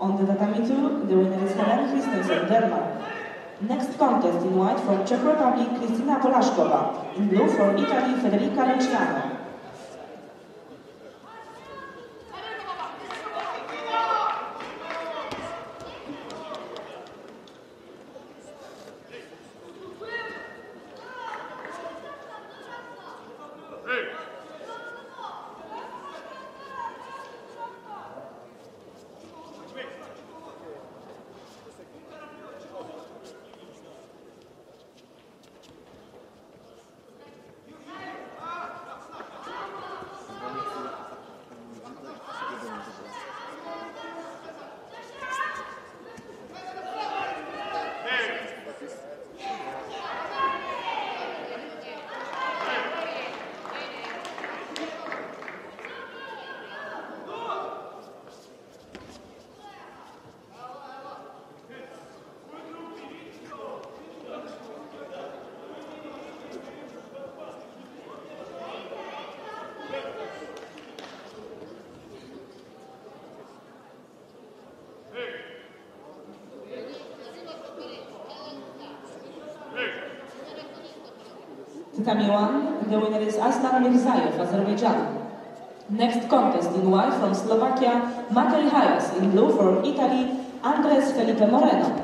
On the tatami 2, the winner is Helen Christensen, Denmark. Next contest in white from Czech Republic, Kristýna Polášková. In blue for Italy, Federica Luciano. 1, the winner is Aslan Mirzaev, Azerbaijan. Next contest in white from Slovakia, Matej Hayas. In blue for Italy, Andres Felipe Moreno.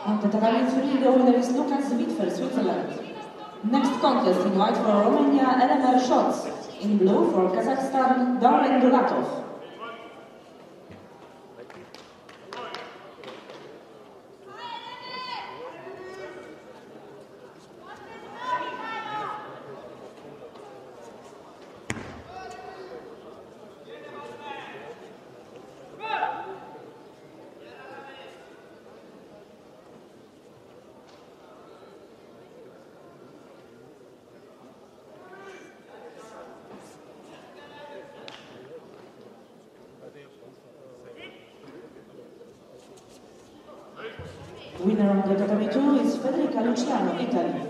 Tatami 3, the winner is Lukas Wittfer, Switzerland. Next contest in white for Romania, Elemer Shots. In blue for Kazakhstan, Darren. Winner of the category two is Federica Luciano, Italy.